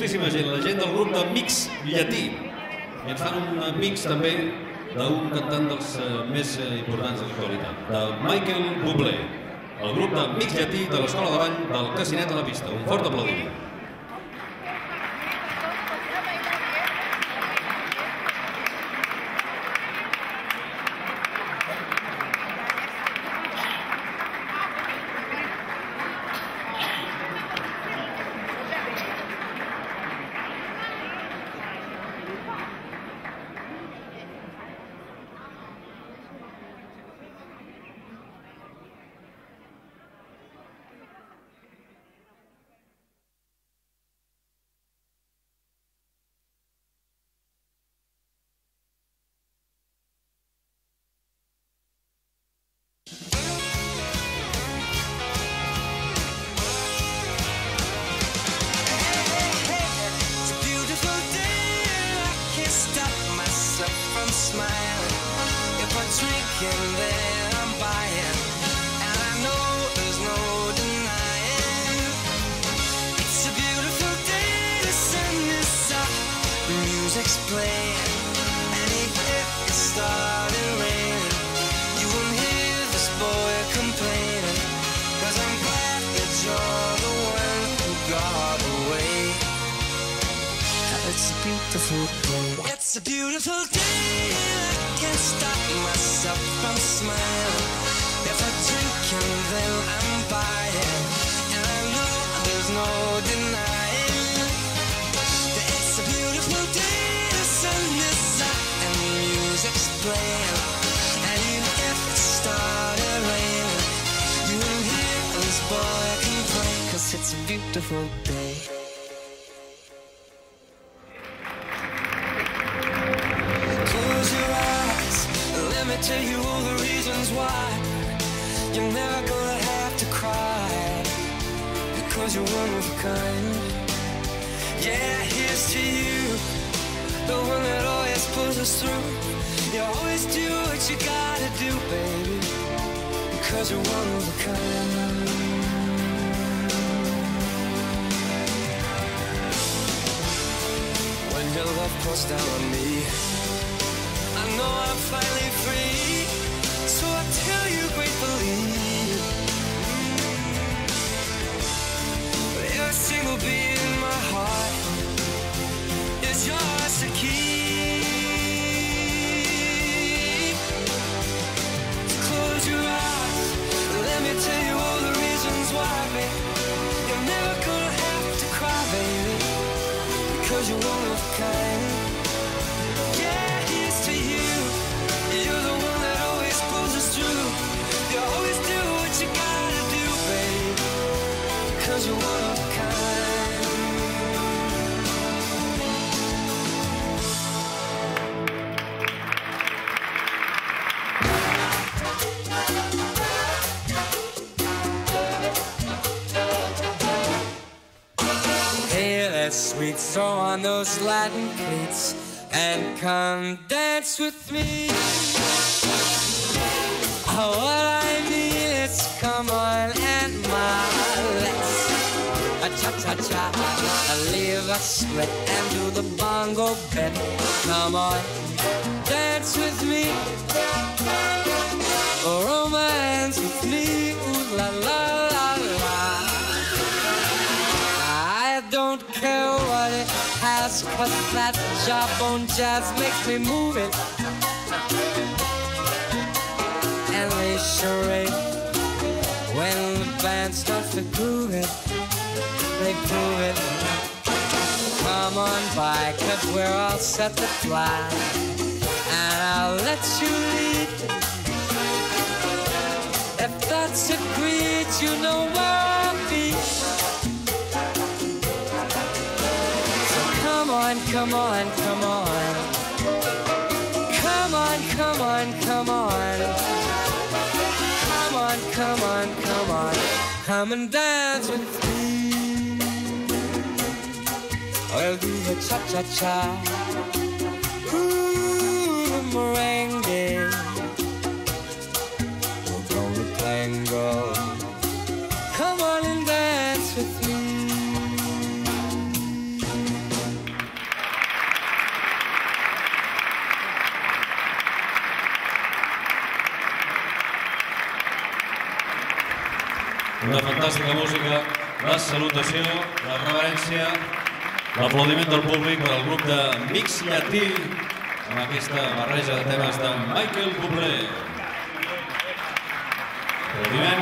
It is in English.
Moltíssima gent, la gent del grup de Mix Llatí. I ens fan un mix també d'un cantant dels eh, més eh, importants de l'actualitat, de Michael Bublé. El grup de Mix Llatí de l'Escola de Ball del Casinet a la pista. Un fort aplaudiment. Smiling. If I drink and then I'm buying, and I know there's no denying. It's a beautiful day, the sun is up, music's playing, and even if it started raining, you won't hear this boy complaining. Cause I'm glad that you're the one who got away. It's a beautiful day. It's a beautiful day. and I can't stop myself from smiling. If I drink and then I'm buying, and I know there's no denying that it's a beautiful day. The sun is up and the music's playing, and even if it started raining, you will hear this boy complain 'cause it's a beautiful day. Tell you all the reasons why. You're never gonna have to cry Because you're one of a kind. Yeah, here's to you The one that always pulls us through. You always do what you gotta do, baby Because you're one of a kind. When your love pours down on me I know I'm finally free, is to keep. Close your eyes, let me tell you all the reasons why. You're never gonna have to cry, baby, because you're one of a kind. Yeah, here's to you. You're the one that always pulls us through. You always do what you gotta do, you're one of That sweet, throw on those Latin cleats and come dance with me. Oh, what I mean is come on and my let's a cha cha cha, leave a sweat and do the bongo bit. Come on, care what it has, but that jawbone jazz makes me move it. And they charade when the band starts to groove it, they prove it. Come on by, cause we're all set to fly. And I'll let you lead. If that's agreed, you know where come on, come on, come on. Come on, come on, come on. Come on, come on, come on. Come and dance with me. I'll do the cha cha cha. Ooh, the una fantàstica música, la salutació, la reverència, l'aplaudiment del públic per al grup de Mix Llatí amb aquesta barreja de temes de Michael Bublé. Aplaudiment